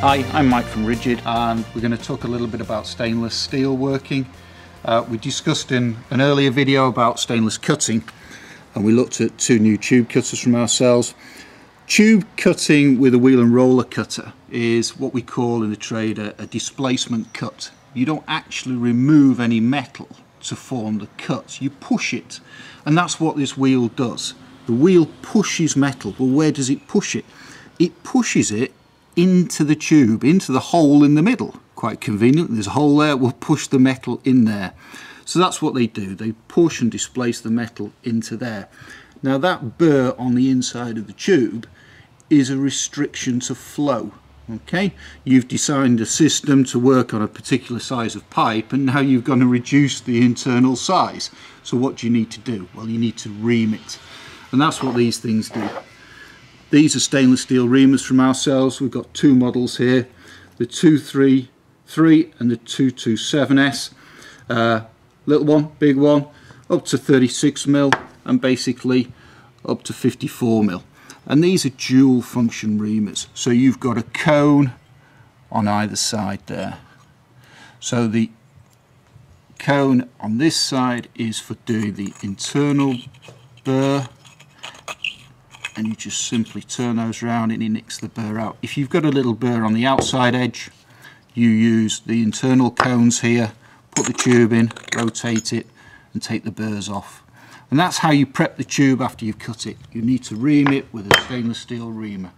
Hi, I'm Mike from RIDGID and we're going to talk a little bit about stainless steel working. Uh, we discussed in an earlier video about stainless cutting and we looked at two new tube cutters from ourselves. Tube cutting with a wheel and roller cutter is what we call in the trade a, a displacement cut. You don't actually remove any metal to form the cut, you push it and that's what this wheel does. The wheel pushes metal, well where does it push it? It pushes it into the tube, into the hole in the middle. Quite convenient, there's a hole there, we'll push the metal in there. So that's what they do, they push and displace the metal into there. Now that burr on the inside of the tube is a restriction to flow. Okay, you've designed a system to work on a particular size of pipe and now you've going to reduce the internal size. So what do you need to do? Well, you need to ream it. And that's what these things do. These are stainless steel reamers from ourselves. We've got two models here, the 233 and the 227S. Uh, little one, big one, up to 36 mil and basically up to 54 mil. And these are dual function reamers. So you've got a cone on either side there. So the cone on this side is for doing the internal burr and you just simply turn those around and it nicks the burr out. If you've got a little burr on the outside edge, you use the internal cones here, put the tube in, rotate it and take the burrs off. And that's how you prep the tube after you've cut it. You need to ream it with a stainless steel reamer.